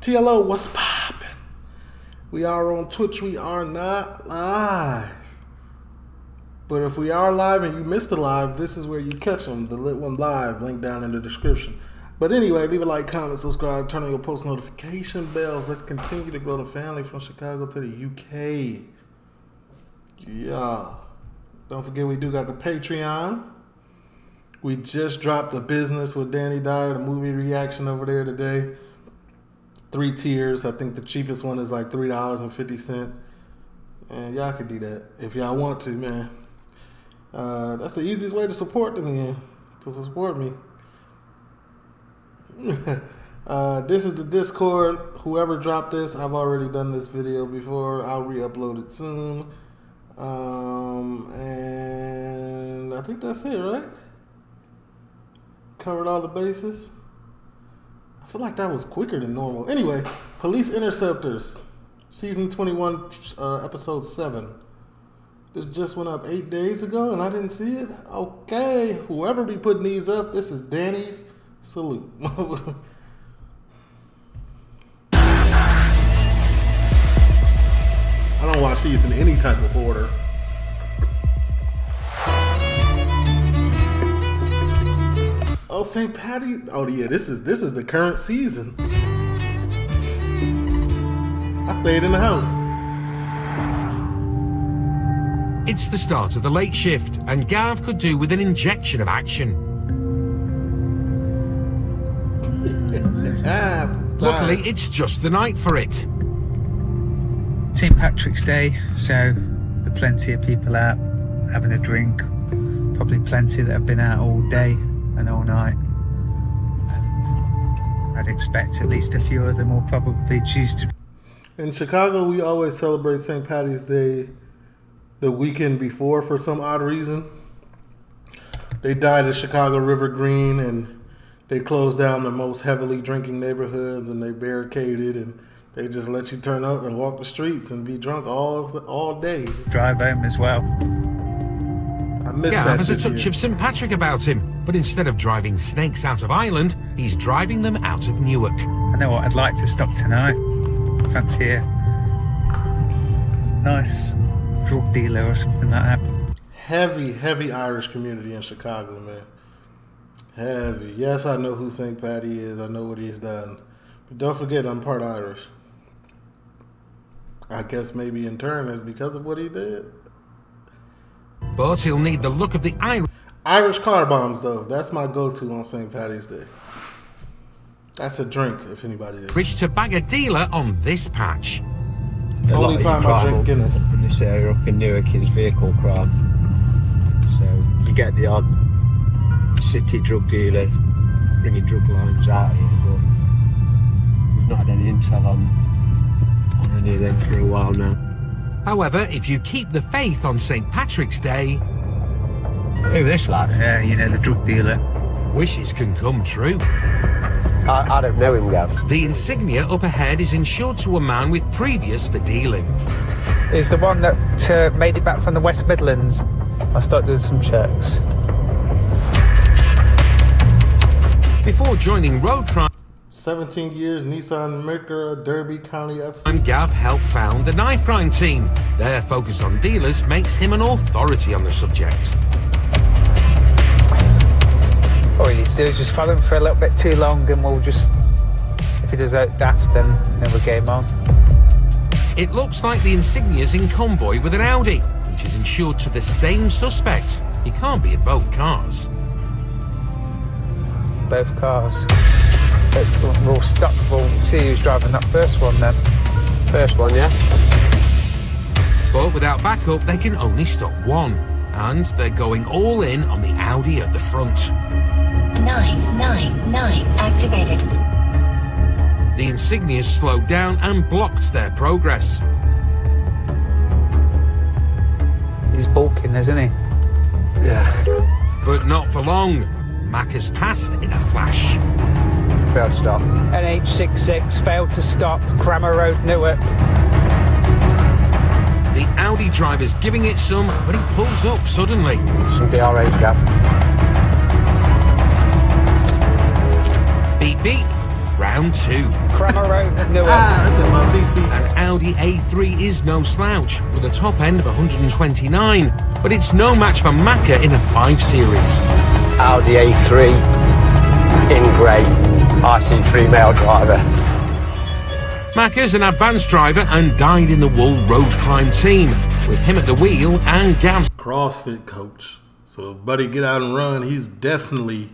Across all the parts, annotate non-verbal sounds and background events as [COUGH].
TLO, what's poppin'? We are on Twitch. We are not live. But if we are live and you missed the live, this is where you catch them. The lit one live, link down in the description. But anyway, leave a like, comment, subscribe, turn on your post notification bells. Let's continue to grow the family from Chicago to the UK. Yeah. Don't forget we do got the Patreon. We just dropped the business with Danny Dyer, the movie reaction over there today. Three tiers. I think the cheapest one is like three dollars and fifty cent. And y'all could do that if y'all want to, man. Uh, that's the easiest way to support the man To support me. [LAUGHS] uh, this is the Discord. Whoever dropped this, I've already done this video before. I'll re-upload it soon. Um, and I think that's it, right? Covered all the bases. I feel like that was quicker than normal. Anyway, Police Interceptors, season 21, uh, episode 7. This just went up eight days ago and I didn't see it. Okay, whoever be putting these up, this is Danny's salute. [LAUGHS] I don't watch these in any type of order. Oh, St. Patty. Oh yeah, this is this is the current season. I stayed in the house. It's the start of the late shift, and Gav could do with an injection of action. ah, Luckily, it's just the night for it. St. Patrick's Day, so with plenty of people out having a drink. Probably plenty that have been out all day and all night. I'd expect at least a few of them will probably choose to In Chicago, we always celebrate St. Patty's Day the weekend before for some odd reason. They dyed at Chicago River Green and they closed down the most heavily drinking neighborhoods and they barricaded and they just let you turn up and walk the streets and be drunk all all day. drive home as well. I missed Gav that has a touch year. of St. Patrick about him, but instead of driving snakes out of Ireland, he's driving them out of Newark. I know what I'd like to stop tonight. Fancy a nice drug dealer or something like that. heavy, heavy Irish community in Chicago, man. Heavy. Yes, I know who St. Patty is. I know what he's done. But don't forget, I'm part Irish. I guess maybe in turn it's because of what he did. But he'll need the look of the Irish Irish car bombs, though. That's my go-to on St. Patty's Day. That's a drink, if anybody did. to bag a dealer on this patch. A Only time I drink Guinness. In this area up in Newark is vehicle crime. So you get the odd city drug dealer bringing drug lines out here, but we've not had any intel on, on any of them for a while now. However, if you keep the faith on St. Patrick's Day, Who this lad? Yeah, you know, the drug dealer. wishes can come true. I, I don't know him, Gav. The insignia up ahead is insured to a man with previous for dealing. Is the one that uh, made it back from the West Midlands. I start doing some checks. Before joining road crime, 17 years, Nissan Micra, Derby County FC. And Gav helped found the knife crime team. Their focus on dealers makes him an authority on the subject. All you need to do is just follow him for a little bit too long and we'll just, if he does out daft, then, then we'll game on. It looks like the insignia's in convoy with an Audi, which is insured to the same suspect. He can't be in both cars. Both cars. Let's go, we'll stop, we'll see who's driving that first one then. First one, yeah? But without backup, they can only stop one. And they're going all in on the Audi at the front. 999 activated. The insignias slowed down and blocked their progress. He's bulking, isn't he? Yeah. But not for long. Mac has passed in a flash. Failed to stop. NH66 failed to stop, Crammer Road, Newark. The Audi driver's giving it some, but he pulls up suddenly. Some DRA's, gap. Beep beep. Round two. Crammer Road, [LAUGHS] Newark. Ah, that's my beep beep. An Audi A3 is no slouch, with a top end of 129, but it's no match for Macca in a 5 Series. Audi A3 in grey, RC3 male driver. Mack is an advanced driver and dyed in the wool road crime team, with him at the wheel and Gav's CrossFit coach. So if Buddy get out and run, he's definitely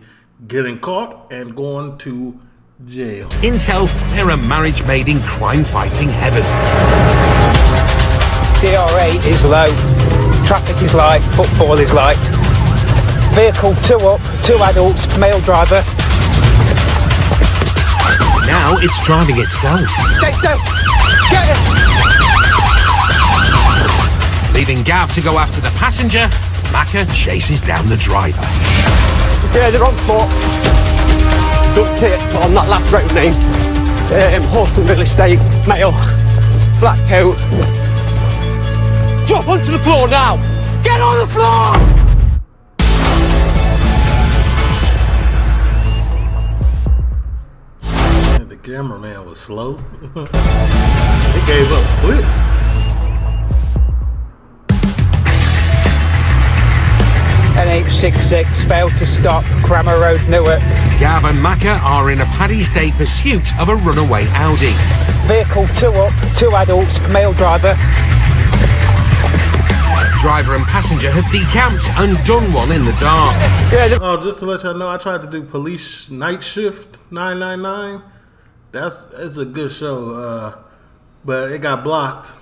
getting caught and going to jail. intel they're a marriage made in crime fighting heaven. DRA is low. Traffic is light. Football is light. Vehicle two up, two adults, male driver. Now it's driving itself, Stay still. Get it. leaving Gav to go after the passenger. Macca chases down the driver. Yeah, they're on spot. Ducked it on that last road name. Um, Horton Real Estate, male, black coat. Drop onto the floor now! Get on the floor! Cameraman was slow. [LAUGHS] he gave up quick. NH66 failed to stop. Crammer Road, Newark. Gav and Macca are in a Paddy's Day pursuit of a runaway Audi. Vehicle two up, two adults, male driver. Driver and passenger have decamped and done one in the dark. Oh, just to let y'all know, I tried to do Police Night Shift 999. That's it's a good show, uh, but it got blocked.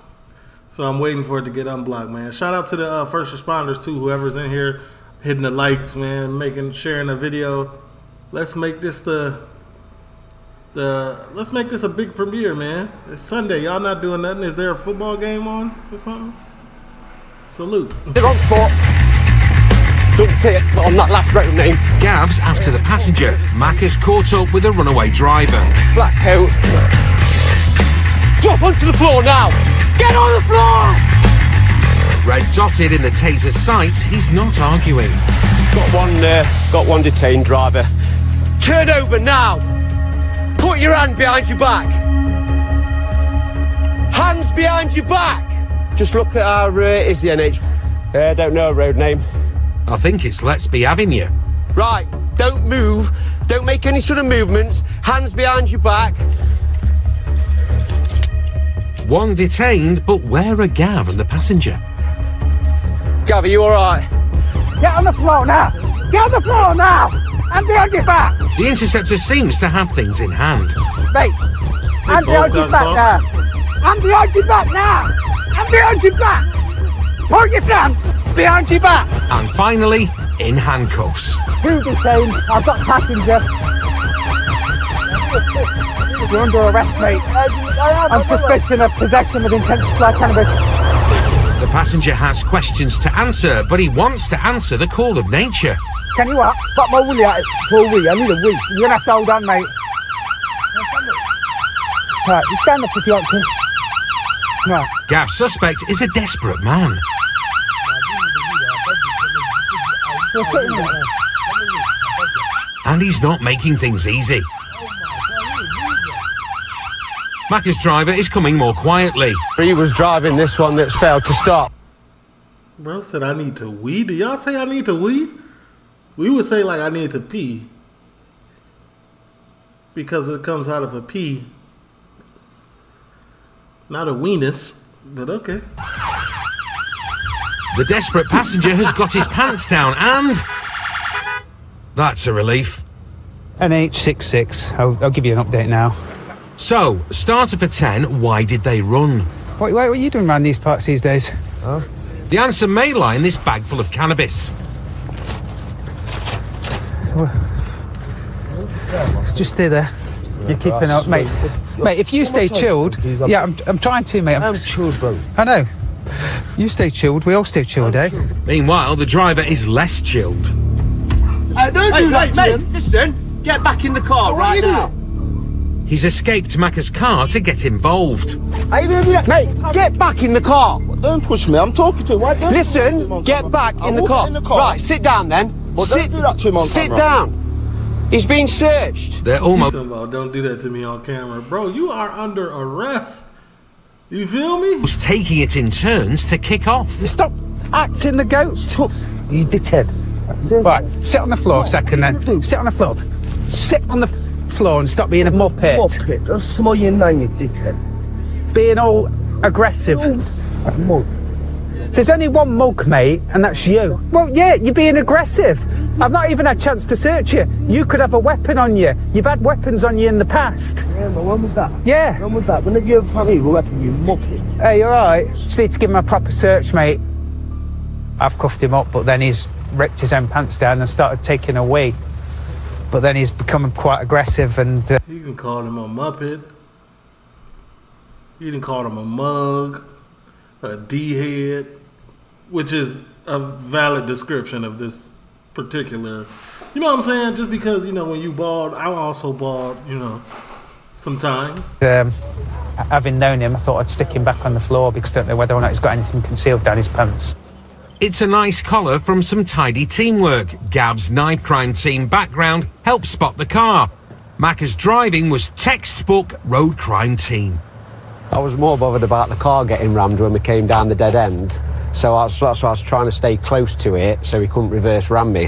So I'm waiting for it to get unblocked, man. Shout out to the uh, first responders too, whoever's in here, hitting the likes, man, making sharing the video. Let's make this the the let's make this a big premiere, man. It's Sunday, y'all not doing nothing. Is there a football game on or something? Salute. They're on spot. Ducked it on that last road name. Gav's after the passenger. Macca's caught up with a runaway driver. Black coat. Drop onto the floor now! Get on the floor! Red dotted in the taser's sights, he's not arguing. Got one, uh, got one detained driver. Turn over now! Put your hand behind your back. Hands behind your back. Just look at our, uh, is the NH? I uh, don't know a road name. I think it's Let's Be Having You. Right, don't move. Don't make any sort of movements. Hands behind your back. One detained, but where are Gav and the passenger? Gav, are you alright? Get on the floor now! Get on the floor now! And behind your back! The interceptor seems to have things in hand. Mate! And behind your both back now! And behind your back now! And behind your back! Put your hand behind your back! And finally, in handcuffs. Two detained. I've got passenger. You're under arrest, mate. i'm suspicion of possession of intent to supply cannabis. The passenger has questions to answer, but he wants to answer the call of nature. Can you what? Got my willy out oh, for a wee. I need a wee. You're gonna have to hold on, mate. Right, you stand up if you want to. Right. Gav's suspect is a desperate man. You're sitting there. And he's not making things easy. Macca's driver is coming more quietly. He was driving this one that's failed to stop. Bro said I need to wee. Do y'all say I need to wee? We would say like I need to pee. Because it comes out of a pee. Not a weenus, but okay. The desperate passenger has got his pants down and. That's a relief. NH66. I'll, I'll give you an update now. So, starter for 10, why did they run? What, what, what are you doing around these parts these days? The answer may lie in this bag full of cannabis. Just stay there. You're keeping up, mate. Mate, if you stay chilled, yeah, I'm, I'm trying to, mate. I'm, chilled, bro. I know. You stay chilled. We all stay chilled, eh? Meanwhile, the driver is less chilled. I don't do that to him. listen, get back in the car What are you doing? He's escaped Macca's car to get involved. Are you doing that? Mate, get back in the car. Don't push me. I'm talking to him. Why don't you Listen, on get back in the car. in the car. Right, sit down then. Well, sit, don't do that to him on Sit camera. down. He's been searched. They're almost about, don't do that to me on camera, bro. You are under arrest. You feel me? Was taking it in turns to kick off. Stop acting the goat. You dickhead. Right, sit on the floor a second then. Sit on the floor. Sit on the floor and stop being a muppet. Muppet. That's small your name, you dickhead. Being all aggressive. Mug. There's only one mug, mate, and that's you. Well, yeah, you're being aggressive. I've not even had a chance to search you. You could have a weapon on you. You've had weapons on you in the past. Yeah, but when was that? Yeah. When was that? When did you ever find me with a weapon, you muppet? Hey, you're right. Just need to give him a proper search, mate. I've cuffed him up, but then he's ripped his own pants down and started taking away. But then he's becoming quite aggressive and uh, You can call him a muppet. You can call him a mug, a D head, which is a valid description of this particular. You know what I'm saying? Just because you know when you bald, I also bald. You know, sometimes. um, having known him, I thought I'd stick him back on the floor because I don't know whether or not he's got anything concealed down his pants. It's a nice collar from some tidy teamwork. Gav's knife crime team background helped spot the car. Macca's driving was textbook road crime team. I was more bothered about the car getting rammed when we came down the dead end. So I was, that's why I was trying to stay close to it so he couldn't reverse ram me,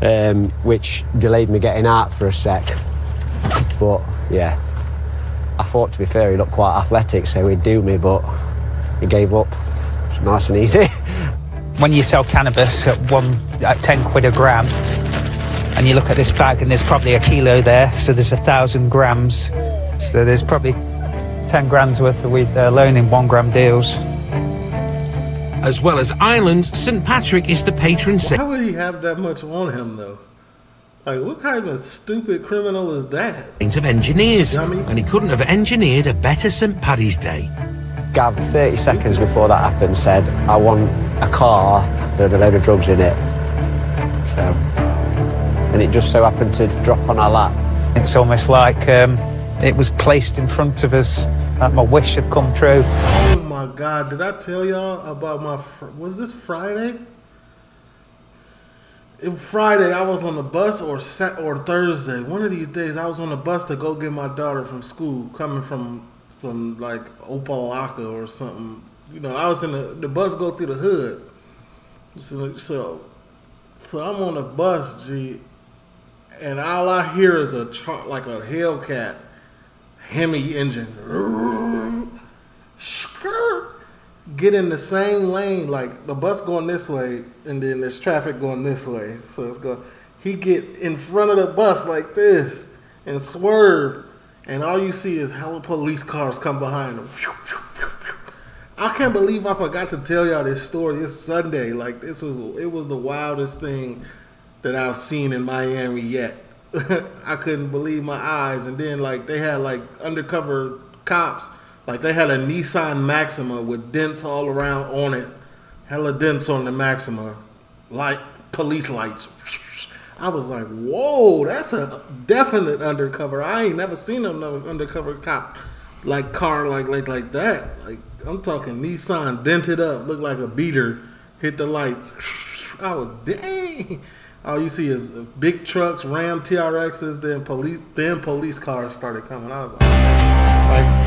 um, which delayed me getting out for a sec. But yeah, I thought to be fair he looked quite athletic, so he'd do me, but he gave up. It's nice and easy. [LAUGHS] When you sell cannabis at one at ten quid a gram, and you look at this bag and there's probably a kilo there, so there's a thousand grams. So there's probably ten grams worth of weed there alone in one gram deals. As well as Ireland, St Patrick is the patron saint Why would he have that much on him though? Like, what kind of stupid criminal is that? of engineers, Dummy. and he couldn't have engineered a better St Paddy's Day. Gav, 30 seconds before that happened, said, I want a car with a load of drugs in it. So, and it just so happened to drop on our lap. It's almost like um, it was placed in front of us, like my wish had come true. My God! Did I tell y'all about my? Was this Friday? It, Friday, I was on the bus, or Sat or Thursday. One of these days, I was on the bus to go get my daughter from school, coming from from like Opa-locka or something. You know, I was in the the bus go through the hood. So, so, so I'm on the bus, G, and all I hear is a char- like a Hellcat Hemi engine. [LAUGHS] Skirt. Get in the same lane, like the bus going this way, and then there's traffic going this way. So it's go. He get in front of the bus like this and swerve, and all you see is hella police cars come behind him. I can't believe I forgot to tell y'all this story. It's Sunday. Like this was it was the wildest thing that I've seen in Miami yet. [LAUGHS] I couldn't believe my eyes. And then like they had like undercover cops. Like they had a Nissan Maxima with dents all around on it. Hella dents on the Maxima. Like police lights. I was like, whoa, that's a definite undercover. I ain't never seen another undercover cop like car like like like that. Like I'm talking Nissan dented up, looked like a beater, hit the lights. [LAUGHS] I was dang. All you see is big trucks, Ram TRXs, then police, then police cars started coming. I was like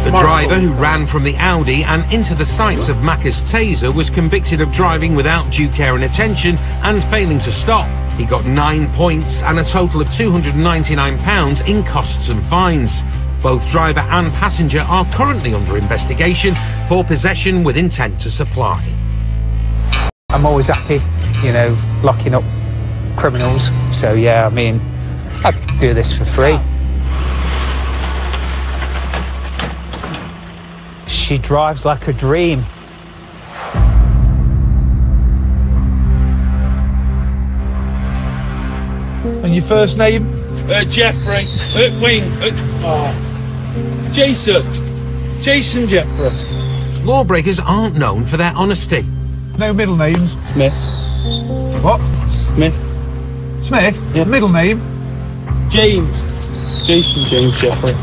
The Mark driver who ran from the Audi and into the sights of Macca's taser was convicted of driving without due care and attention and failing to stop. He got nine points and a total of £299 in costs and fines. Both driver and passenger are currently under investigation for possession with intent to supply. I'm always happy, you know, locking up criminals. So yeah, I mean, I'd do this for free. She drives like a dream. And your first name? Uh, Jeffrey. Uh, Wayne. Uh, oh. Jason. Jason Jeffrey. Lawbreakers aren't known for their honesty. No middle names. Smith. What? Smith. Smith? Yeah. Middle name? James. Jason James Jeffrey.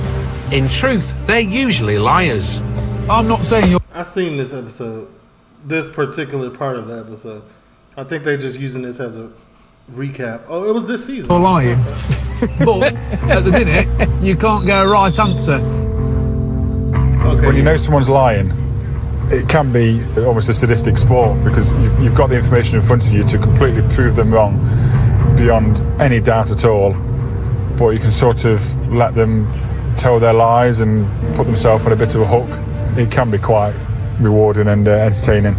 In truth, they're usually liars. I'm not saying you're I seen this episode, this particular part of the episode. I think they're just using this as a recap. Oh, it was this season. lying. [LAUGHS] but at the minute, you can't get a right answer. Okay. When you know someone's lying, it can be almost a sadistic sport because you've, you've got the information in front of you to completely prove them wrong beyond any doubt at all. But you can sort of let them tell their lies and put themselves on a bit of a hook. It can be quite rewarding and uh, entertaining.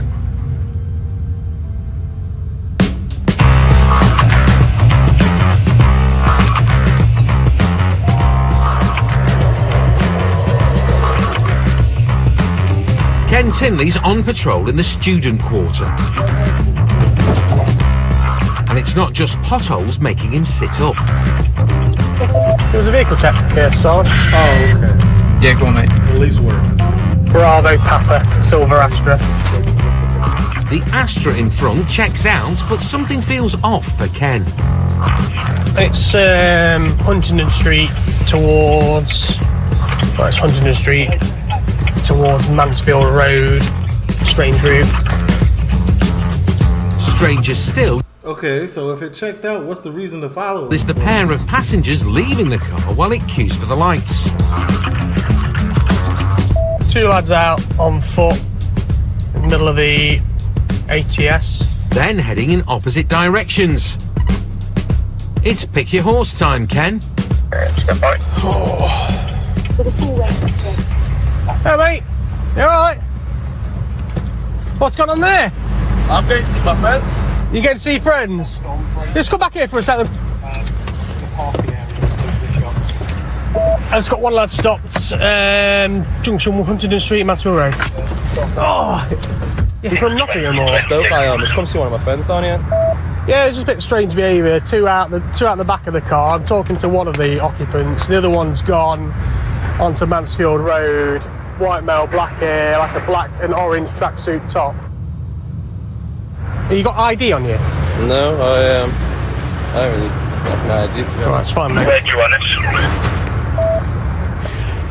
Ken Tinley's on patrol in the student quarter. And it's not just potholes making him sit up. There was a vehicle check here, Sarge. Oh, okay. Yeah, go on, mate. Police work. Bravo Papa, Silver Astra. The Astra in front checks out, but something feels off for Ken. It's um, Huntingdon Street towards. Well, it's Huntingdon Street towards Mansfield Road. Strange route. Stranger still Okay, so if it checked out, what's the reason to follow it? is the pair of passengers leaving the car while it queues for the lights. Two lads out on foot in the middle of the ATS. Then heading in opposite directions. It's pick your horse time, Ken. Oh. Hey, mate. You alright? What's going on there? I'm going to see my friends. You going to see friends? Just come back here for a second. Um, I've just got one lad stopped, um, junction Huntingdon Street, and Mansfield Road. Oh, you're from Nottingham or? Stoke, I am. Just come see one of my friends down here. Yeah, it's just a bit strange behaviour. Two out the two out the back of the car. I'm talking to one of the occupants. The other one's gone onto Mansfield Road. White male, black hair, like a black and orange tracksuit top. You got ID on you? No, I um, I don't really have no idea. To be Right, it's fine, mate. Where you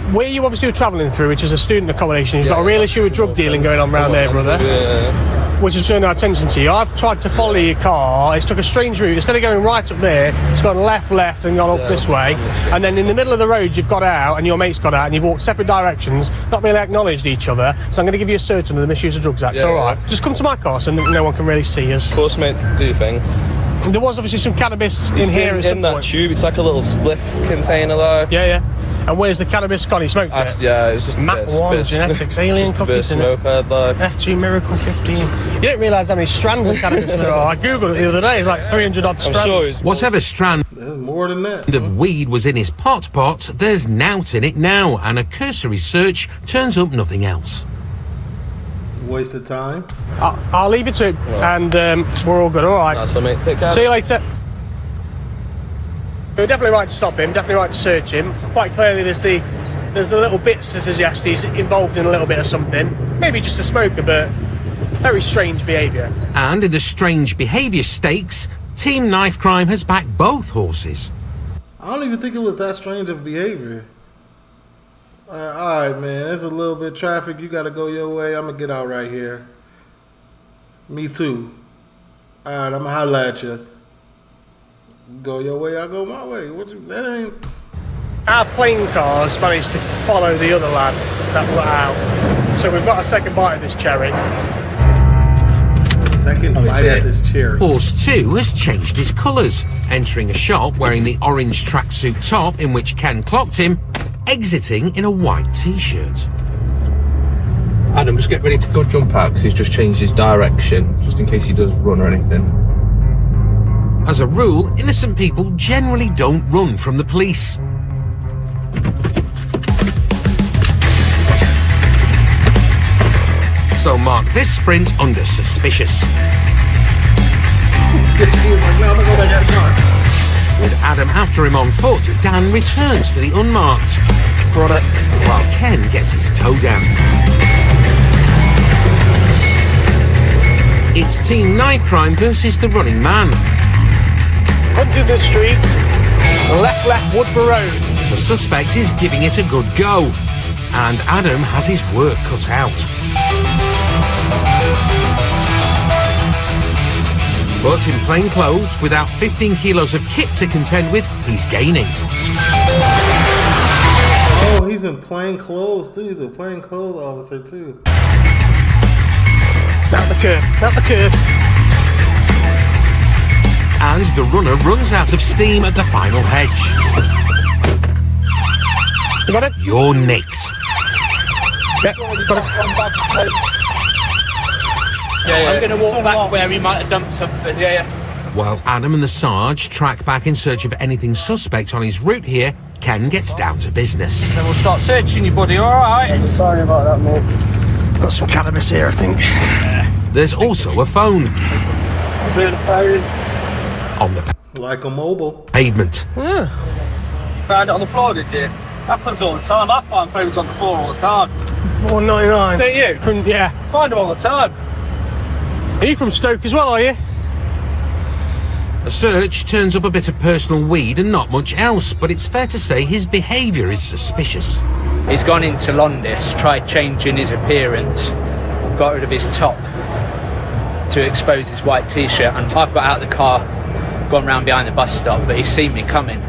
obviously were travelling through, which is a student accommodation, you've got a real issue with drug dealing going on around there, brother. Yeah. Which has turned our attention to you. I've tried to follow your car. It's took a strange route. Instead of going right up there, it's gone left, left, and gone up this way. And then in the middle of the road, you've got out, and your mate's got out, and you've walked separate directions, not really acknowledged each other. So I'm going to give you a search under the Misuse of Drugs Act. Yeah, All right. yeah. Just come to my car so no one can really see us. Of course, mate. Do your thing. There was obviously some cannabis in It's here in, at some in that point. tube. It's like a little spliff container, like. Yeah, yeah. And where's the cannabis gone? He smoked That's- it. yeah, it's just a Mac One genetics, [LAUGHS] alien just a bit of cookies in it. smoke I had, like. F2 Miracle 15. You don't realise how many strands of cannabis there are. I googled it the other day. It's like 300 odd strands. Whatever strand There's more than that. of weed was in his pot pot, there's nout in it now, and a cursory search turns up nothing else. Waste of time. I'll, I'll leave it to it, and um, we're all good. All right. That's all, mate. Take care. See you later. We're definitely right to stop him. Definitely right to search him. Quite clearly, there's the there's the little bits to suggest he's involved in a little bit of something. Maybe just a smoker, but very strange behaviour. And in the strange behaviour stakes, Team Knife Crime has backed both horses. I don't even think it was that strange of behavior. Uh, all right, man. There's a little bit of traffic. You got to go your way. I'm gonna get out right here. Me too. All right, I'm gonna holla at you. Go your way. I go my way. What you? That ain't. Our plane cars managed to follow the other lad that were out. So we've got a second bite of this cherry. Second bite at this cherry. Horse 2 has changed his colours, entering a shop wearing the orange tracksuit top in which Ken clocked him, exiting in a white t shirt. Adam, just get ready to go jump out because he's just changed his direction, just in case he does run or anything. As a rule, innocent people generally don't run from the police. So mark this sprint under suspicious. With Adam after him on foot, Dan returns to the unmarked. product While Ken gets his toe down. It's Team Knife Crime versus the running man. Huntingdon Street, left, left, Woodford Road. The suspect is giving it a good go, and Adam has his work cut out. But in plain clothes, without 15 kilos of kit to contend with, he's gaining. Oh, he's in plain clothes too. He's a plain clothes officer too. Not the curb, not the curb. And the runner runs out of steam at the final hedge. You got it? You're nicked. Yep, got it. Yeah, I'm going to walk back where he might have dumped something. Yeah, yeah. While Adam and the Sarge track back in search of anything suspect on his route here, Ken gets down to business. Then we'll start searching you, buddy. All right. Sorry about that, mate. Got some cannabis here, I think. There's also a phone Bit of phone. on the Like a mobile. pavement. You found it on the floor, did you? Happens all the time. I find phones on the floor all the time. 199. Don't you? Yeah. Find them all the time. Are you from Stoke as well, are you? A search turns up a bit of personal weed and not much else, but it's fair to say his behaviour is suspicious. He's gone into Londis, tried changing his appearance, got rid of his top to expose his white t-shirt, and I've got out of the car, gone round behind the bus stop, but he's seen me coming.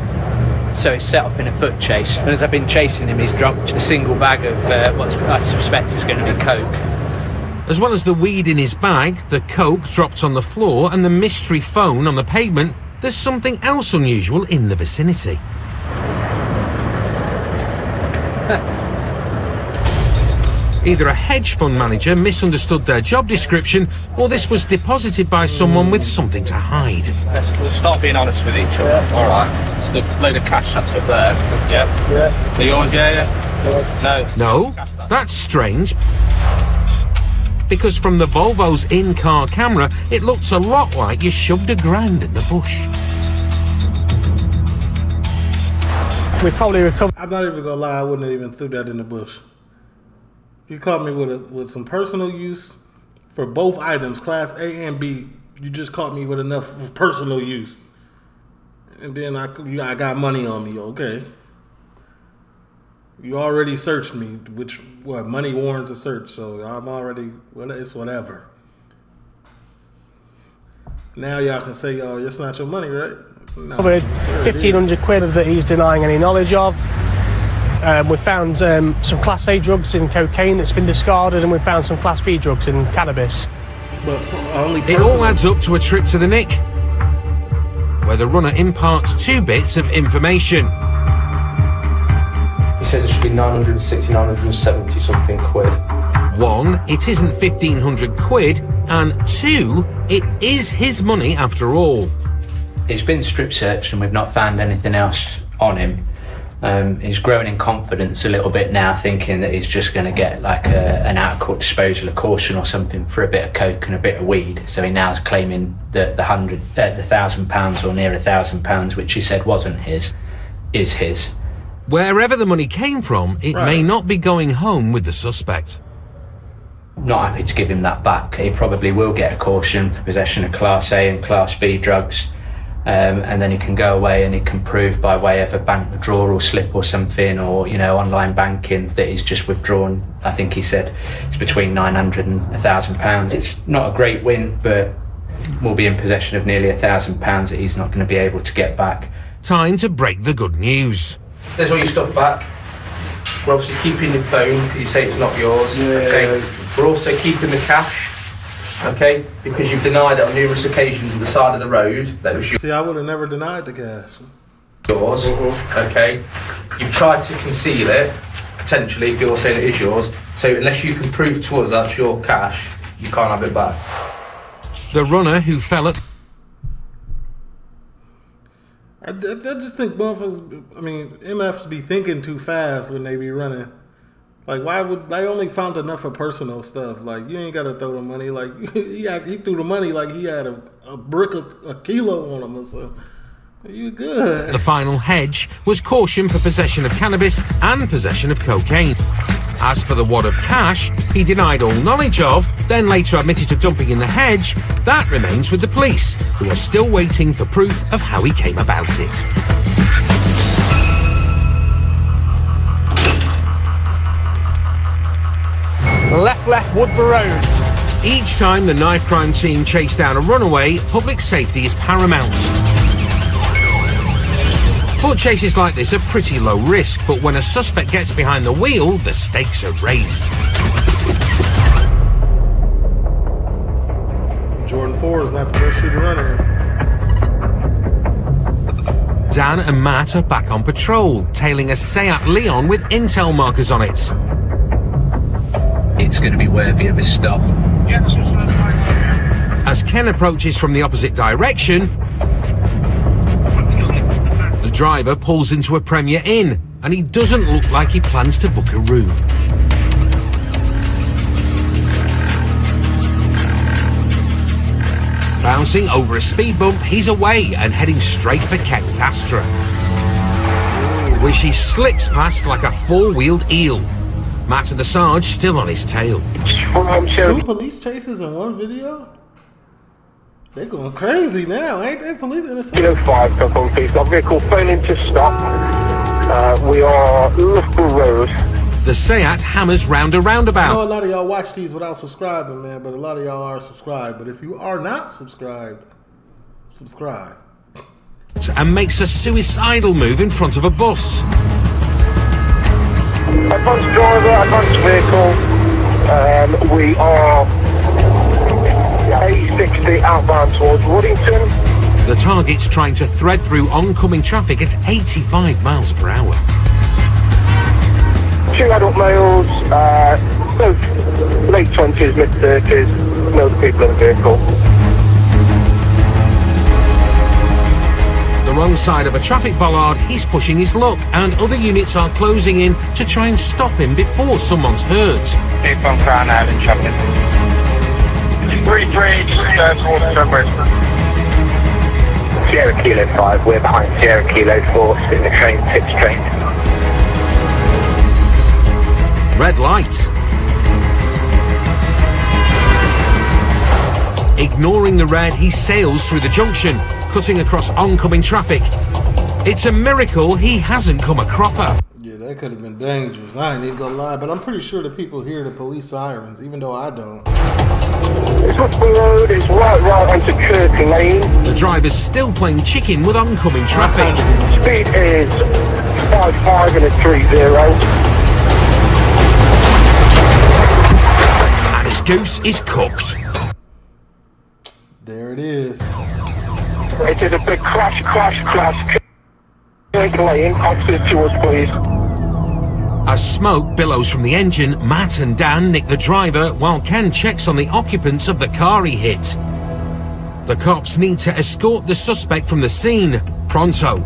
So he's set off in a foot chase, and as I've been chasing him, he's dropped a single bag of uh, what I suspect is going to be coke. As well as the weed in his bag, the coke dropped on the floor, and the mystery phone on the pavement, there's something else unusual in the vicinity. [LAUGHS] Either a hedge fund manager misunderstood their job description, or this was deposited by someone with something to hide. Let's we'll start being honest with each other. All right. It's a good load of cash that's up there. Yeah. Yeah. Are yours? Yeah, yeah. No. No, that's strange. Because from the Volvo's in-car camera, it looks a lot like you shoved a grand in the bush. We probably recovered. I'm not even gonna lie. I wouldn't have even threw that in the bush. You caught me with a, with some personal use for both items, class A and B, you just caught me with enough of personal use, and then I I got money on me. Okay. You already searched me, which what money warrants a search, so I'm already well. It's whatever. Now y'all can say, "Oh, it's not your money, right?" No, Covered sure 1500 quid that he's denying any knowledge of. Um, we found um, some Class A drugs in cocaine that's been discarded, and we found some Class B drugs in cannabis. But only It all adds up to a trip to the Nick, where the runner imparts two bits of information. He says it should be 960, 970 something quid. One, it isn't 1500 quid, and two, it is his money after all. He's been strip searched and we've not found anything else on him. Um, he's growing in confidence a little bit now, thinking that he's just going to get like a, an out of court disposal of caution or something for a bit of coke and a bit of weed. So he now is claiming that the hundred, uh, the thousand pounds or near a thousand pounds, which he said wasn't his, is his. Wherever the money came from, it may not be going home with the suspect. Not happy to give him that back. He probably will get a caution for possession of Class A and Class B drugs. Um, and then he can go away and he can prove by way of a bank withdrawal slip or something, or you know, online banking that he's just withdrawn. I think he said it's between nine hundred and a thousand pounds. It's not a great win, but we'll be in possession of nearly a thousand pounds that he's not going to be able to get back. Time to break the good news. There's all your stuff back. We're obviously keeping your phone because you say it's not yours. Okay. We're also keeping the cash. Okay, because you've denied it on numerous occasions at the side of the road that was you. See, I would have never denied the cash. yours. Mm-hmm. Okay. You've tried to conceal it, potentially, if you're saying it is yours. So unless you can prove to us that's your cash, you can't have it back. The runner who fell at I, I, just think motherfuckers, I mean, MFs be thinking too fast when they be running. Like, why would they only found enough for personal stuff? Like, you ain't got to throw the money. Like, [LAUGHS] he, he threw the money like he had a, a brick, a, a kilo on him or something. You good. the final hedge was caution for possession of cannabis and possession of cocaine. As for the wad of cash, he denied all knowledge of, then later admitted to dumping in the hedge. That remains with the police, who are still waiting for proof of how he came about it. Left, left, Woodburn Road. Each time the knife crime team chase down a runaway, public safety is paramount. But chases like this are pretty low risk, but when a suspect gets behind the wheel, the stakes are raised. Jordan 4 is not the best shooter running. Dan and Matt are back on patrol, tailing a Seat Leon with intel markers on it. It's going to be worthy of a stop. As Ken approaches from the opposite direction, the driver pulls into a Premier Inn, and he doesn't look like he plans to book a room. Bouncing over a speed bump, he's away and heading straight for Ken's Astra. Which he slips past like a four-wheeled eel. Matt and the Sarge still on his tail. Two police chases in one video? They're going crazy now, ain't they? Police in the city. Kilo 5, Purple Police. Got vehicle failing to stop. Uh, we are Liverpool Road. The Seat hammers round a roundabout. I know a lot of y'all watch these without subscribing, man, but a lot of y'all are subscribed. But if you are not subscribed, subscribe. and makes a suicidal move in front of a bus. Advanced driver, advanced vehicle. Um, we are A60 outbound towards Ruddington. The target's trying to thread through oncoming traffic at 85 miles per hour. Two adult males, uh, both late 20s, mid 30s. No people in the vehicle. The wrong side of a traffic bollard, he's pushing his luck, and other units are closing in to try and stop him before someone's hurt. Keep on Crown Island traffic. 3 3, towards Sierra Kilo 5, we're behind Sierra Kilo 4, in the train, six train. Red light. Ignoring the red, he sails through the junction, cutting across oncoming traffic. It's a miracle he hasn't come a cropper. Yeah, that could have been dangerous. I ain't even gonna lie, but I'm pretty sure the people hear the police sirens, even though I don't. This Liverpool Road is right, right onto Kirk Lane. The driver's still playing chicken with oncoming traffic. Speed is 5 5 and a 3 0. And his goose is cooked. There it is. It is a big crash, crash, crash. Kirk Lane, opposite to us, please. As smoke billows from the engine, Matt and Dan nick the driver while Ken checks on the occupants of the car he hit. The cops need to escort the suspect from the scene pronto.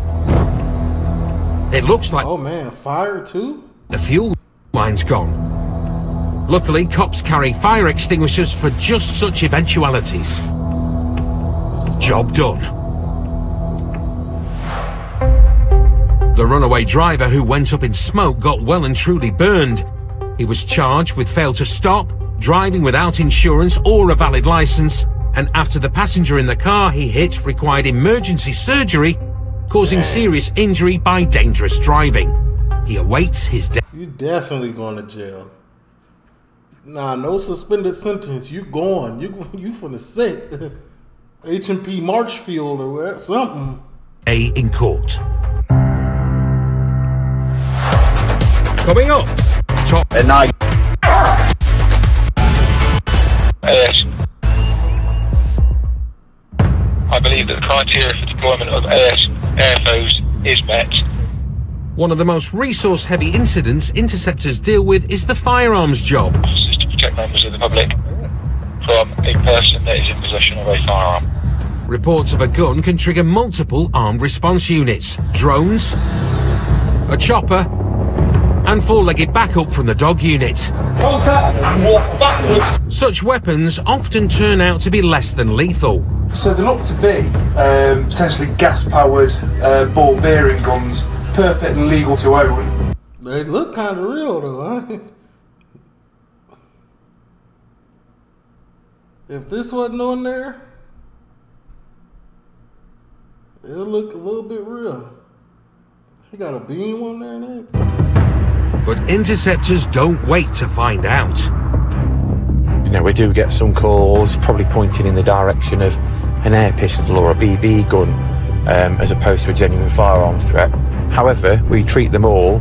It looks like Oh man, fire too? the fuel line's gone. Luckily, cops carry fire extinguishers for just such eventualities. Job done. The runaway driver who went up in smoke got well and truly burned. He was charged with fail to stop, driving without insurance or a valid license, and after the passenger in the car he hit required emergency surgery, causing serious injury by dangerous driving. He awaits his death. You're definitely going to jail. Nah, no suspended sentence. You going. You [LAUGHS] you finna sit. [LAUGHS] H and P Marchfield or something. A in court. Coming up, top and night. Yes. I believe that the criteria for deployment of AS airfoes is met. One of the most resource-heavy incidents interceptors deal with is the firearms job. Officers to protect members of the public from a person that is in possession of a firearm. Reports of a gun can trigger multiple armed response units, drones, a chopper, and four-legged backup from the dog unit. Contact and walk backwards. Such weapons often turn out to be less than lethal. So they look to be um, potentially gas-powered uh, ball bearing guns, perfect and legal to own. They look kind of real though, huh? If this wasn't on there, it'll look a little bit real. He got a beam on there and everything. But interceptors don't wait to find out. You know, we do get some calls probably pointing in the direction of an air pistol or a BB gun um, as opposed to a genuine firearm threat. However, we treat them all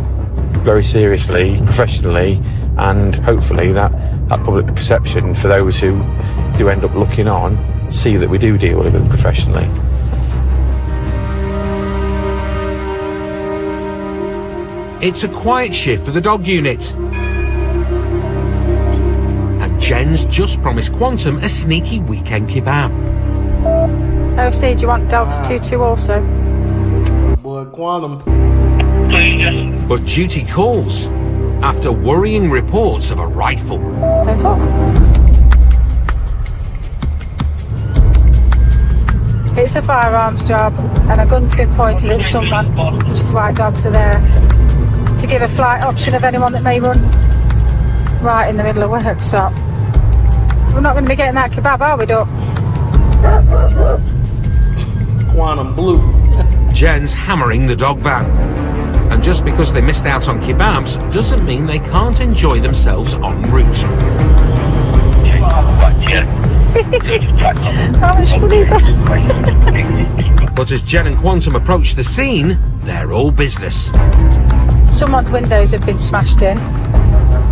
very seriously, professionally, and hopefully that, that public perception for those who do end up looking on see that we do deal with it professionally. It's a quiet shift for the dog unit. And Jen's just promised Quantum a sneaky weekend kebab. OC, do you want Delta 22 also? Boy, Quantum. But duty calls after worrying reports of a rifle. It's a firearms job, and a gun's been pointed at someone, which is why dogs are there to give a flight option of anyone that may run right in the middle of Worksop. We're not going to be getting that kebab, are we, Duck? Quantum blue. Jen's hammering the dog van. And just because they missed out on kebabs doesn't mean they can't enjoy themselves en route. [LAUGHS] How much food is that? But as Jen and Quantum approach the scene, they're all business. Someone's windows have been smashed in.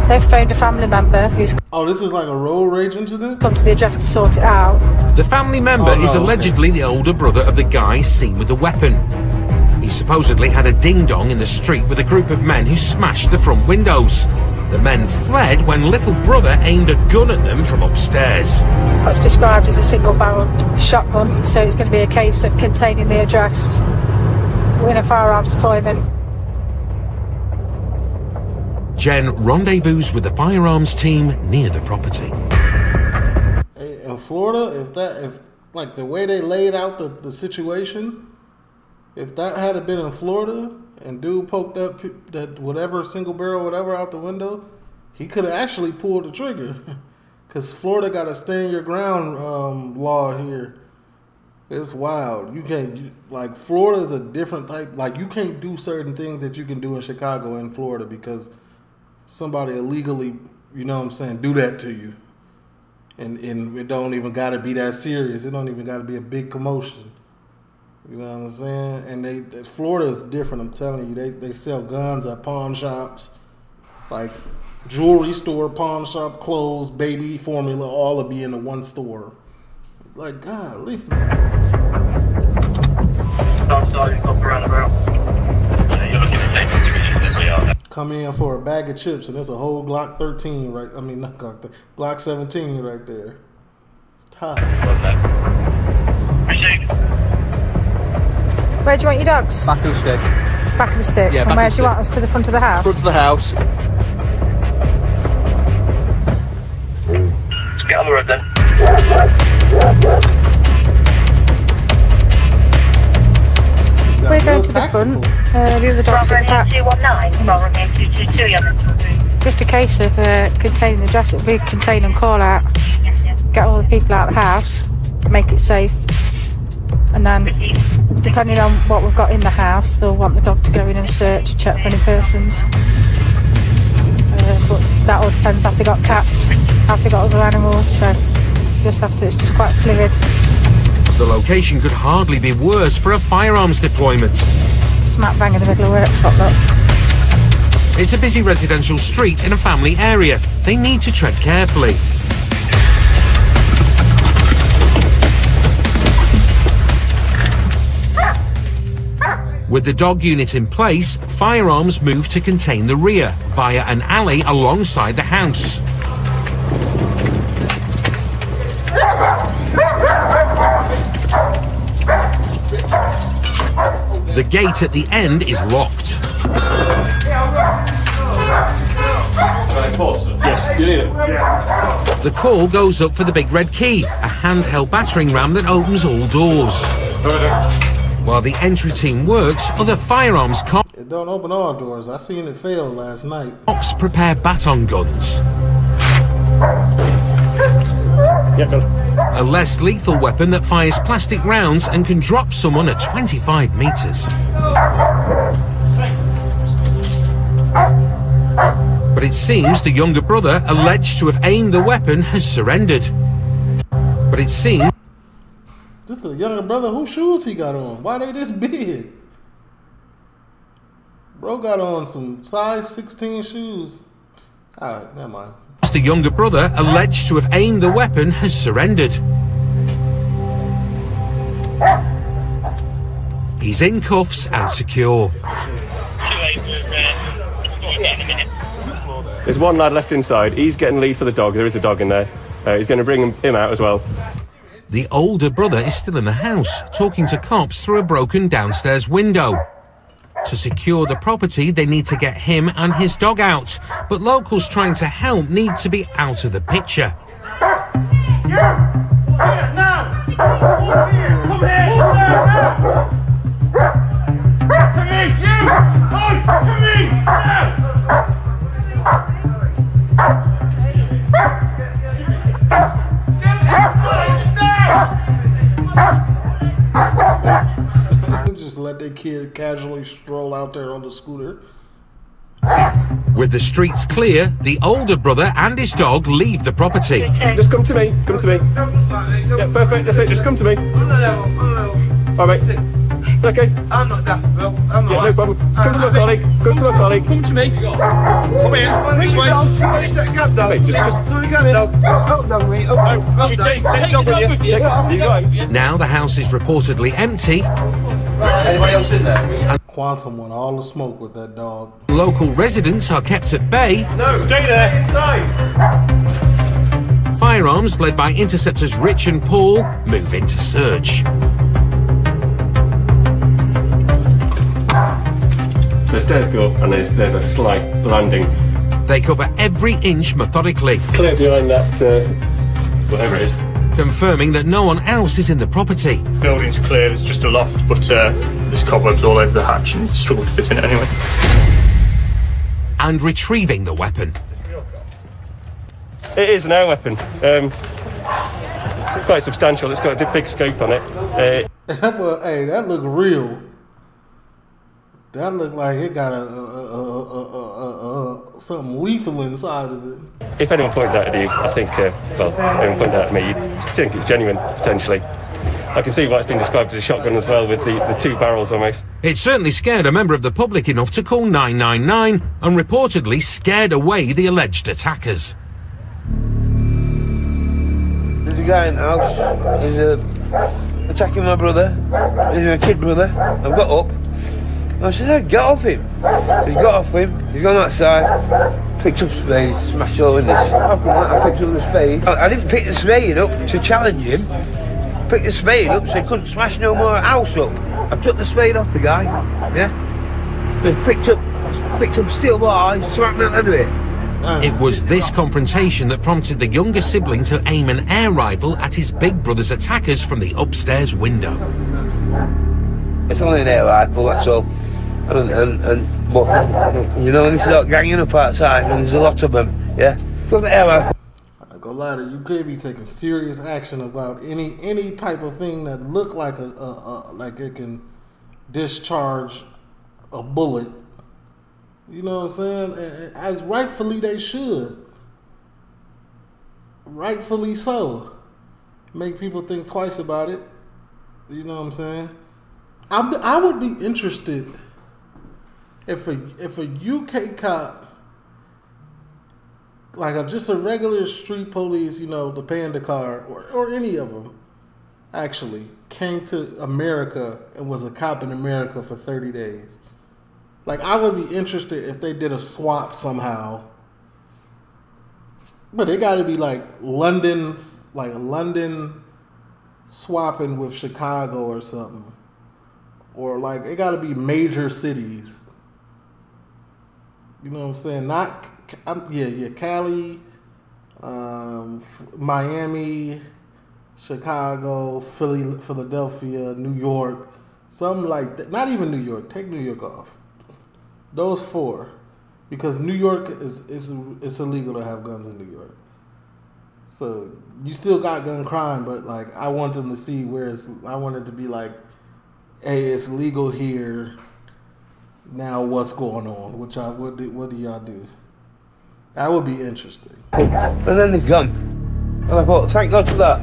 They've phoned a family member who's Oh, this is like a road rage incident? come to the address to sort it out. The family member Oh, no, is allegedly the older brother of the guy seen with the weapon. He supposedly had a ding dong in the street with a group of men who smashed the front windows. The men fled when little brother aimed a gun at them from upstairs. What's described as a single barreled shotgun, so it's going to be a case of containing the address in a firearms deployment. Jen rendezvous with the firearms team near the property. In Florida, if that, if like the way they laid out the, the situation, if that had been in Florida and dude poked that that whatever single barrel whatever out the window, he could have actually pulled the trigger, [LAUGHS] because Florida got a stand your ground um, law here. It's wild. You can't like Florida is a different type. Like you can't do certain things that you can do in Chicago and Florida because somebody illegally, you know what I'm saying, do that to you. And and it don't even gotta be that serious. It don't even gotta be a big commotion. You know what I'm saying? And they Florida is different, I'm telling you. They they sell guns at pawn shops, like jewelry store, pawn shop, clothes, baby formula, all of be in the one store. Like golly. Come in for a bag of chips and there's a whole Glock 13 right. I mean not Glock, th- Glock 17 right there. It's tough. Where do you want your dogs? Back of the stick. Back of the stick. Yeah, and where do you stick. want us to the front of the house? Front of the house. Let's get on the road then. We're going to the front. Uh, the other dogs at the back. Just a case of uh, containing the address. It'll be contain and call out. Get all the people out of the house. Make it safe. And then, depending on what we've got in the house, they'll want the dog to go in and search and check for any persons. Uh, but that all depends if they got cats, if they got other animals. So, just have to. It's just quite fluid. The location could hardly be worse for a firearms deployment. Smack bang in the middle of Worksop. Look. It's a busy residential street in a family area. They need to tread carefully. With the dog unit in place, firearms move to contain the rear via an alley alongside the house. The gate at the end is locked. Yes, you need. The call goes up for the big red key, a handheld battering ram that opens all doors. While the entry team works, other firearms It don't open all doors. I seen it fail last night. cops prepare baton guns. A less lethal weapon that fires plastic rounds and can drop someone at 25 metres. But it seems the younger brother, alleged to have aimed the weapon, has surrendered. But it seems. Just the younger brother, whose shoes he got on? Why they this big? Bro got on some size 16 shoes. Alright, never mind. The younger brother, alleged to have aimed the weapon, has surrendered. He's in cuffs and secure. There's one lad left inside. He's getting lead for the dog. There is a dog in there. Uh, he's going to bring him, him out as well. The older brother is still in the house, talking to cops through a broken downstairs window. To secure the property, they need to get him and his dog out, but locals trying to help need to be out of the picture. Let that kid casually stroll out there on the scooter. With the streets clear, the older brother and his dog leave the property. Just come to me. Come to me. Yeah, perfect. That's it. Just come to me. All right, mate. Okay. I'm not that, bro. I'm not. Yeah, no problem. Just come to my colleague. Come to my colleague. Come to me. Come here. This way. Mate, just, just You take, take dog with you. you got him. Now the house is reportedly empty. Anybody else in there? Quantum won all the smoke with that dog. Local residents are kept at bay. No, stay there. Firearms, led by interceptors Rich and Paul, move into search. The stairs go up and there's there's a slight landing. They cover every inch methodically, Clear behind that, uh, whatever it is. confirming that no one else is in the property. Building's clear, there's just a loft, but uh, there's cobwebs all over the hatch and it's struggled to fit in it anyway. And retrieving the weapon. It is an air weapon. Um, quite substantial. It's got a big scope on it. Uh, That look, hey, that look real. That looked like it got a, a, a, a, a, a something lethal inside of it. if anyone pointed that at you, I think, uh, well, anyone pointed that at me, you'd think it's genuine, potentially. I can see why it's been described as a shotgun as well, with the, the two barrels almost. It certainly scared a member of the public enough to call 999 and reportedly scared away the alleged attackers. There's a guy in the house. He's uh, attacking my brother. He's a kid brother. I've got up. I said, hey, get off him. He's got off him. He's gone outside. Picked up spade, smashed all in this. After that, I picked up the spade. I, I didn't pick the spade up to challenge him. Picked the spade up so he couldn't smash no more house up. I took the spade off the guy. Yeah. They picked up, picked up steel bar. Smacked that into it. It was this confrontation that prompted the younger sibling to aim an air rifle at his big brother's attackers from the upstairs window. It's only an air rifle, that's all. And, and, and but, you know, when they start ganging up outside, and there's a lot of them, yeah. From rifle. I go lie to you, could be taking serious action about any any type of thing that look like a, a, a like it can discharge a bullet. You know what I'm saying? As rightfully they should. Rightfully so. Make people think twice about it. You know what I'm saying? I I would be interested if a if a UK cop like a, just a regular street police, you know, the Panda car or, or any of them, actually came to America and was a cop in America for 30 days. Like, I would be interested if they did a swap somehow. But it got to be like London, like London swapping with Chicago or something. Or like, it got to be major cities. You know what I'm saying? Not, I'm, yeah, yeah, Cali, um, Miami, Chicago, Philly, Philadelphia, New York, something like that. Not even New York. Take New York off. Those four, because New York is is it's illegal to have guns in New York. So you still got gun crime, but like I want them to see where it's. I want it to be like, hey, it's legal here. Now what's going on? Which I what do, what do y'all do? That would be interesting. And then they've gone. And I thought, thank God for that.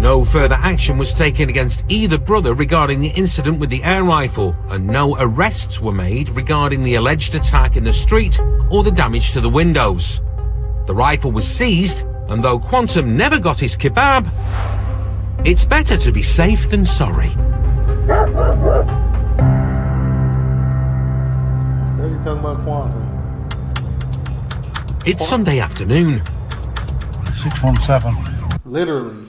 No further action was taken against either brother regarding the incident with the air rifle, and no arrests were made regarding the alleged attack in the street or the damage to the windows. The rifle was seized, and though Quantum never got his kebab, it's better to be safe than sorry. About quantum. It's Sunday afternoon. 617. Literally.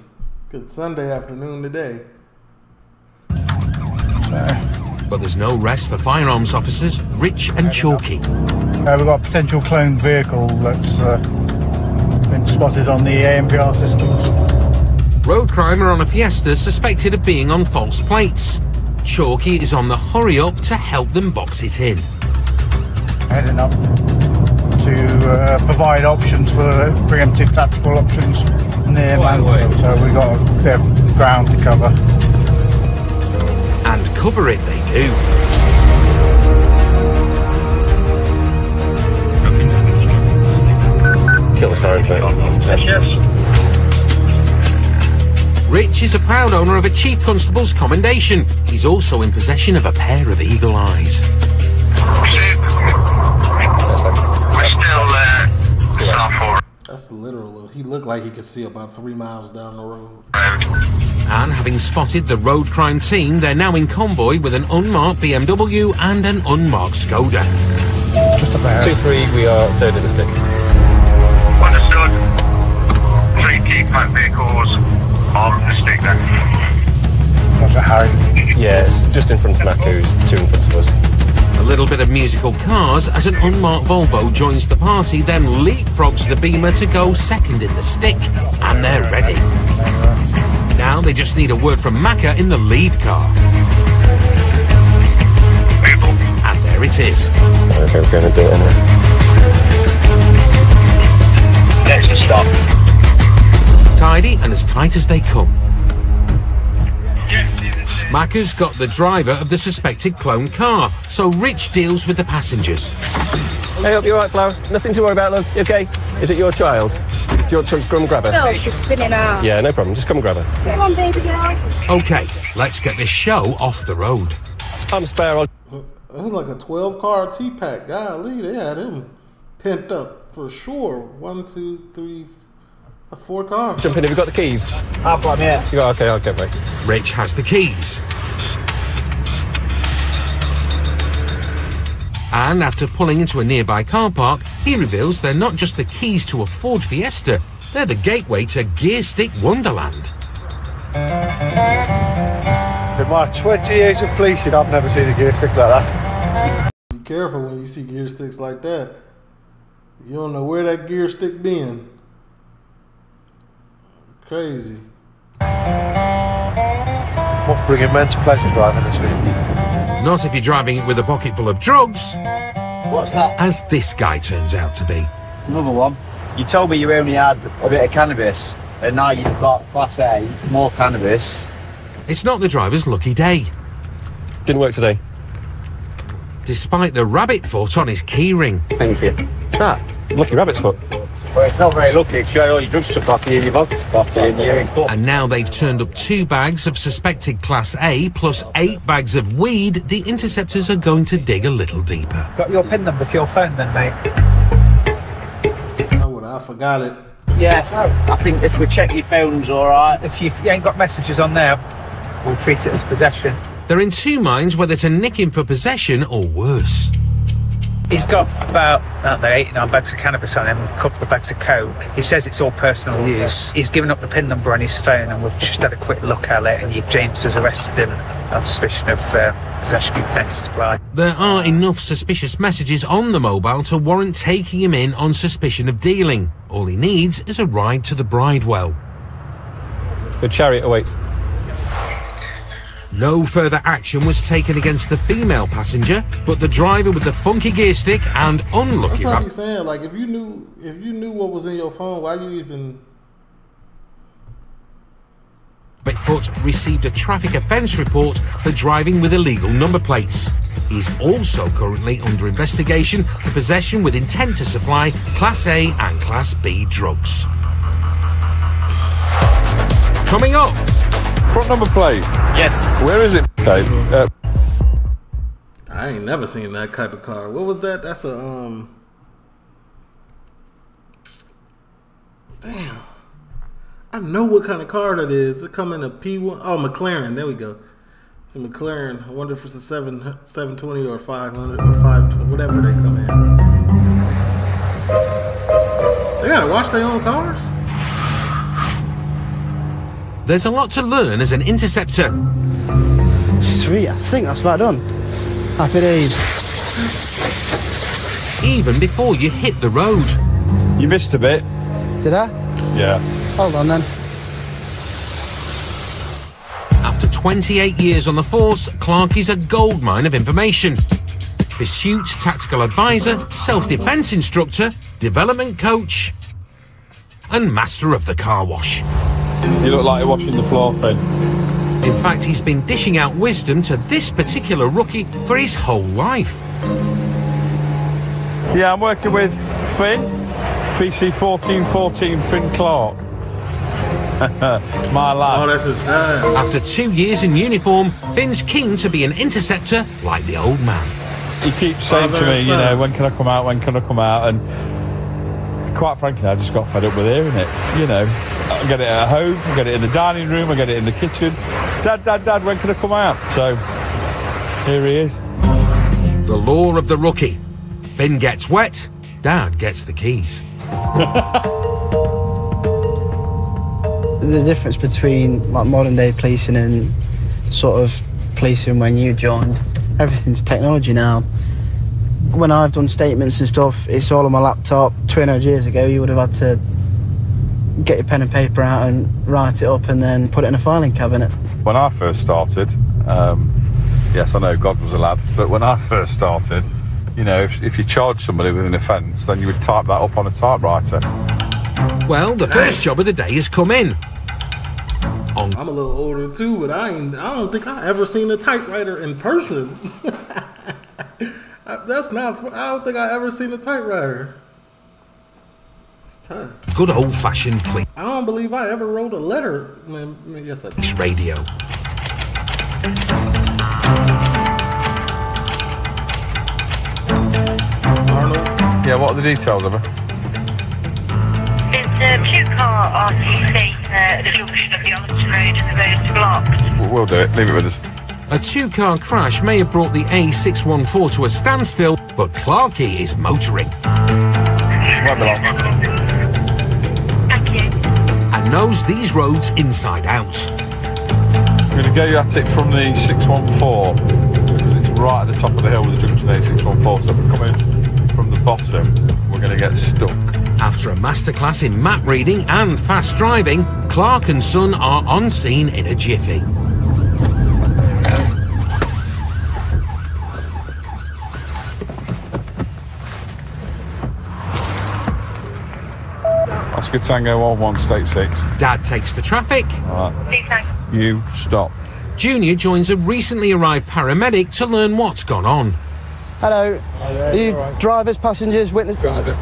Good Sunday afternoon today. But there's no rest for firearms officers, Rich and Chalky. Uh, we've got a potential cloned vehicle that's uh, been spotted on the ANPR systems. Road crime are on a Fiesta suspected of being on false plates. Chalky is on the hurry up to help them box it in. Heading up to uh, provide options for preemptive tactical options near Mansfield. So we've got a bit of ground to cover. And cover it they do. Kill the sirens, mate. Rich is a proud owner of a Chief Constable's commendation. He's also in possession of a pair of eagle eyes. We're still uh, South Four That's literal. He looked like he could see about three miles down the road. And having spotted the road crime team, they're now in convoy with an unmarked BMW and an unmarked Skoda. Just about. 2 3, we are third in the stick. Understood. Three key pipe vehicles on the stick then. What's a Harry? Yeah, it's just in front of Macca's, two in front of us. A little bit of musical cars as an unmarked Volvo joins the party, then leapfrogs the Beamer to go second in the stick. And they're ready. Now they just need a word from Macca in the lead car. And there it is. Okay, we're going to do it anyway. Next stop. Tidy and as tight as they come. Macca's got the driver of the suspected clone car, so Rich deals with the passengers. Hey, hope you're right, Flower. Nothing to worry about, love. You okay? Is it your child? Do you want to come and grab her? No, she's spinning out. Yeah, no problem. Just come and grab her. Come on, baby girl. Okay, let's get this show off the road. I'm spare. I'll... That's like a 12 car T pack. Golly, they had him pent up for sure. One, two, three, f- four car. Jump in. Have you got the keys? I've got him here. You got, okay, I'll get back. Rich has the keys. And after pulling into a nearby car park, he reveals they're not just the keys to a Ford Fiesta, they're the gateway to Gear Stick Wonderland. In my 20 years of policing, I've never seen a gear stick like that. Be careful when you see gear sticks like that. You don't know where that gear stick been. Crazy. What's bringing men's pleasure driving this week? Not if you're driving it with a pocket full of drugs, What's that? as this guy turns out to be. Another one. You told me you only had a bit of cannabis, and now you've got Class A, more cannabis. It's not the driver's lucky day. Didn't work today. Despite the rabbit foot on his keyring. Thank you. Ah, lucky rabbit's foot. Well, it's not very lucky because you had all your drugs took off you and your vodka took off you and you're in court. And now they've turned up two bags of suspected Class A plus eight bags of weed. The interceptors are going to dig a little deeper. Got your PIN number for your phone then, mate? Oh, well, I forgot it. Yeah, I think if we check your phone's alright. If you, you ain't got messages on there, we'll treat it as possession. They're in two minds whether to nick him for possession or worse. He's got about, aren't there, 89 bags of cannabis on him, a couple of bags of coke. He says it's all personal use. He's given up the PIN number on his phone, and we've just had a quick look at it. And you, James has arrested him on suspicion of uh, possession of intent to supply. There are enough suspicious messages on the mobile to warrant taking him in on suspicion of dealing. All he needs is a ride to the Bridewell. Good chariot awaits. No further action was taken against the female passenger, but the driver with the funky gear stick and That's unlucky what rab- he's saying. Like, if you knew, if you knew what was in your phone, why you even? Bigfoot received a traffic offence report for driving with illegal number plates. He's also currently under investigation for possession with intent to supply Class A and Class B drugs. Coming up. Front number plate. Yes. Where is it? Okay. Uh, I ain't never seen that type of car. What was that? That's a um. Damn. I know what kind of car that is. It come in a P1. Oh, McLaren. There we go. It's a McLaren. I wonder if it's a seven 720 or 500 or 520, whatever they come in. They gotta wash their own cars. There's a lot to learn as an interceptor. Sweet, I think that's about done. Happy days. Even before you hit the road. You missed a bit. Did I? Yeah. Hold on then. After 28 years on the force, Clark is a goldmine of information. Pursuit tactical advisor, self defense instructor, development coach, and master of the car wash. You look like you're washing the floor, Finn. In fact, he's been dishing out wisdom to this particular rookie for his whole life. Yeah, I'm working with Finn, PC 1414 Finn Clark. [LAUGHS] My lad. Oh, that's his. After two years in uniform, Finn's keen to be an interceptor like the old man. He keeps saying to me, you know, when can I come out, when can I come out? And quite frankly, I just got fed up with hearing it. You know, I get it at home, I get it in the dining room, I get it in the kitchen. Dad, dad, dad, when can I come out? So here he is. The law of the rookie. Finn gets wet, Dad gets the keys. [LAUGHS] The difference between like modern day policing and sort of policing when you joined, everything's technology now. When I've done statements and stuff, it's all on my laptop. 200 years ago, you would have had to get your pen and paper out and write it up and then put it in a filing cabinet. When I first started, um, yes, I know God was a lad, but when I first started, you know, if, if you charged somebody with an offence, then you would type that up on a typewriter. Well, the first job of the day has come in. On I'm a little older too, but I ain't. I don't think I ever seen a typewriter in person. [LAUGHS] That's not. I don't think I ever seen a typewriter. It's tough. good old fashioned police I don't believe I ever wrote a letter. Man, yes, I did. radio. Yeah, what are the details of it? It's a Puke car RTC uh, the junction of the Ollerton Road and the road is blocked. We'll- We'll do it. Leave it with us. A two car crash may have brought the A614 to a standstill, but Clarkey is motoring Won't be long. Thank you. and knows these roads inside out. I'm going to get you at it from the 614 because it's right at the top of the hill with the junction A614. So if we come in from the bottom, we're going to get stuck. After a masterclass in map reading and fast driving, Clark and Son are on scene in a jiffy. Oscar Tango 11, State 6. Dad takes the traffic. All right. You stop. Junior joins a recently arrived paramedic to learn what's gone on. Hello. Are you drivers, passengers, witness? Driver.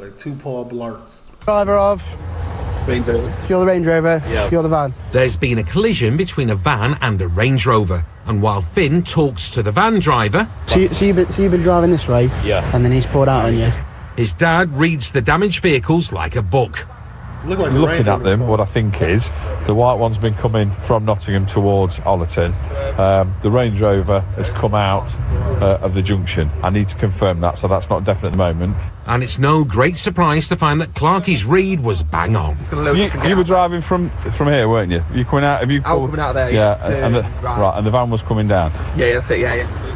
Like two Paul Blarts. Driver of. Range Rover. You're the Range Rover. Yeah. You're the van. There's been a collision between a van and a Range Rover, and while Finn talks to the van driver, So, you, so, you've been, so you've been driving this way. Yeah. And then he's poured out on you. his dad reads the damaged vehicles like a book. Look like Looking at them, what I think is the white one's been coming from Nottingham towards Ollerton. Um, the Range Rover has come out uh, of the junction. I need to confirm that, so that's not definite at the moment. And it's no great surprise to find that Clarkie's read was bang on. You, you were driving from from here, weren't you? You coming out? Have you? I was coming out there, Yeah, yeah, and the, to- right, and the van was coming down. Yeah, that's it. Yeah, yeah.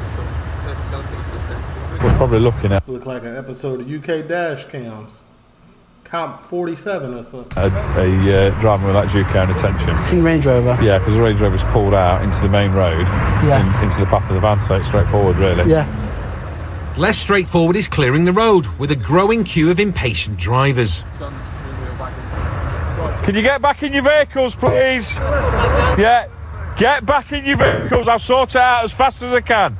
We're probably looking at Look like an episode of UK Dash Cams. Cop 47 or something. a, a uh, driver with that due care and attention. In Range Rover. Yeah, because the Range Rover's pulled out into the main road, Yeah. in- into the path of the van, so it's straightforward, really. Yeah. Less straightforward is clearing the road with a growing queue of impatient drivers. Can you get back in your vehicles, please? Yeah. Get back in your vehicles. I'll sort it out as fast as I can.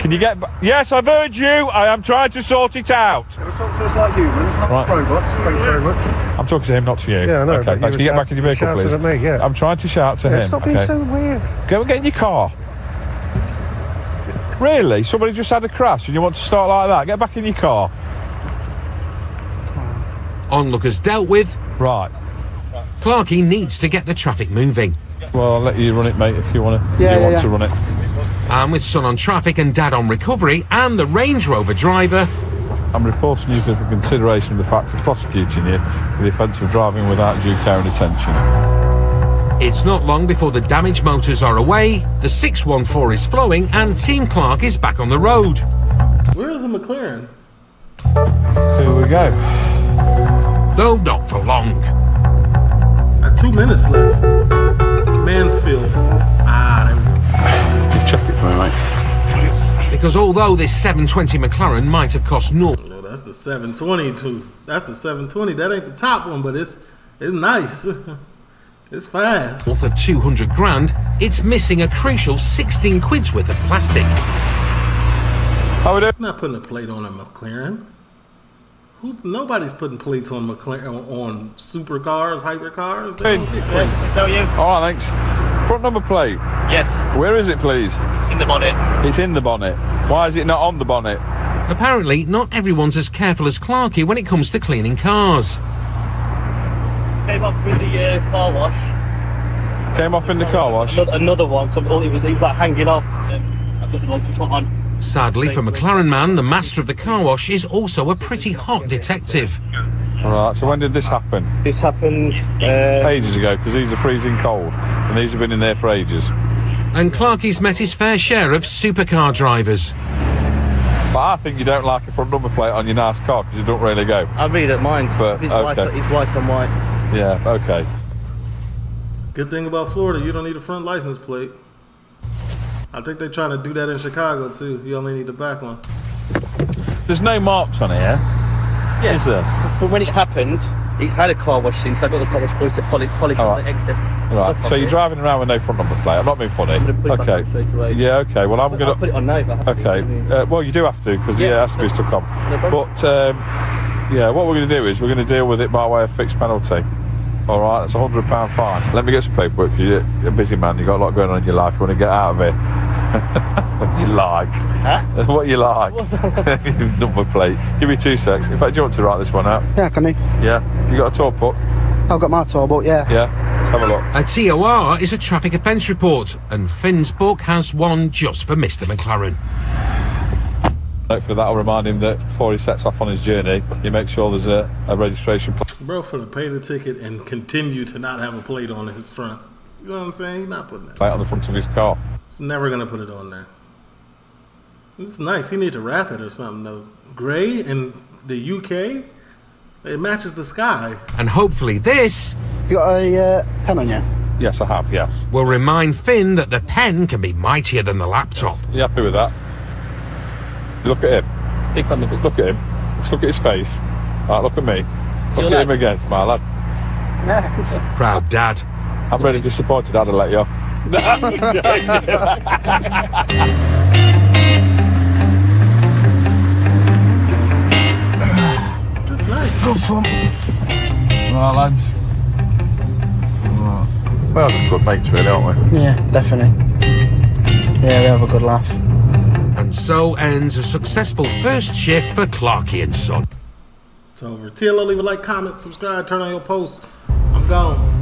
Can you get back? Yes, I've heard you. I am trying to sort it out. Talk to us like humans, not Right. robots. Thanks very much. I'm talking to him, not to you. Yeah, I know, Okay, but thanks. Can you get back in your vehicle, please? at me, yeah. I'm trying to shout to Yeah, him. stop being so weird. Go and get in your car. Really? Somebody just had a crash and you want to start like that? Get back in your car. Onlookers dealt with. Right. Clarkey needs to get the traffic moving. Well, I'll let you run it, mate, if you want to. Yeah, you yeah, want yeah. to run it. And with son on traffic and dad on recovery, and the Range Rover driver, I'm reporting you for consideration of the fact of prosecuting you for the offence of driving without due care and attention. it's not long before the damaged motors are away, the 614 is flowing, and Team Clark is back on the road. Where is the McLaren? Here we go. Though not for long. Got two minutes left. Mansfield. Ah, there we go. Check it for me, mate. Because although this 720 McLaren might have cost naught, No, that's the 722. That's the 720. That ain't the top one, but it's it's nice. [LAUGHS] it's fast. worth of 200 grand, it's missing a crucial 16 quid's worth of plastic. How we doing? Not putting a plate on a McLaren. Who, nobody's putting plates on McLaren on supercars, hypercars. They don't get plates. So you? All right, thanks. Front number plate. Yes. Where is it, please? It's in the bonnet. It's in the bonnet. Why is it not on the bonnet? Apparently, not everyone's as careful as Clarkey when it comes to cleaning cars. Came off with the uh, car wash. Came off in the car wash. Another, another one. So it was, it was like hanging off. Um, I've got one to put on. Sadly for McLaren Man, the master of the car wash is also a pretty hot detective. All right. So when did this happen? This happened uh, Ages ago, because these are freezing cold, and these have been in there for ages. And Clarkey's met his fair share of supercar drivers. But I think you don't like a front number plate on your nice car because you don't really go. I really don't mind. But It's white, it's white on white. Yeah. Okay. Good thing about Florida, you don't need a front license plate. I think they're trying to do that in Chicago too. You only need the back one. There's no marks on it, yeah? Is there? From when it happened, it had a car wash since I got the car wash boys to polish, polish All right. the excess. Right. So you're it. driving around with no front number plate. I'm not being funny. put it back Okay. on straight away. Yeah. Okay. Well, I'm I'll gonna. put it on now have to. Okay. Uh, well, you do have to because yeah, Yeah. it has to be stuck on. problem. But um, yeah, what we're going to do is we're going to deal with it by way of fixed penalty. All right, that's a hundred pound fine. Let me get some paperwork. You're a busy man. You've got a lot going on in your life. You want to get out of it. What you like? Huh? What you like? [LAUGHS] Number plate. Give me two secs. In fact, do you want to write this one out? Yeah, can you? Yeah. You got a tour book? I've got my tour book, yeah. Yeah. Let's have a look. A TOR is a traffic offence report, and Finn's book has one just for Mr. McLaren. Hopefully that'll remind him that before he sets off on his journey, he makes sure there's a, a registration plate. Bro, for to pay the ticket and continue to not have a plate on his front. You know what I'm saying? He's not putting that. Plate on the front of his car. It's never gonna put it on there. It's nice. He need to wrap it or something though. Gray in the UK, it matches the sky. And hopefully this You got a uh, pen on you? Yes, I have, yes. will remind Finn that the pen can be mightier than the laptop. You happy with that? Look at him. Big fan. Look at him. Just look at his face. Right, look at me. Look you at him again, my lad. Yeah. [LAUGHS] Proud dad. I'm really disappointed I'd have let you off. Just nice. Good fun. Right, lads. Right. Well, just good mates, really, aren't we? Yeah, definitely. Yeah, we have a good laugh. And so ends a successful first shift for Clarkey and Son. It's over. TLO, leave a like, comment, subscribe, turn on your posts. I'm gone.